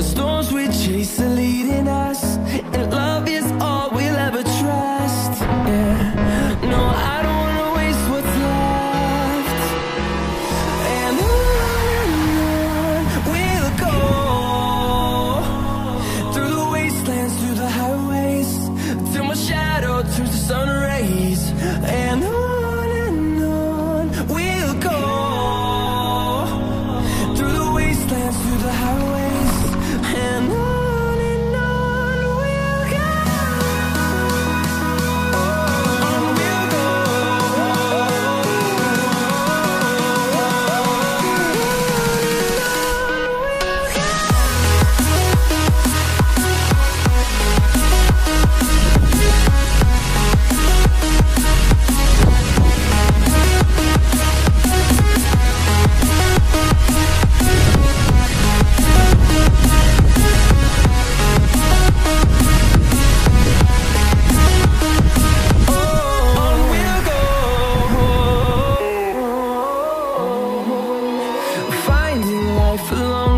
The storms we chase are leading us, and love is. life alone.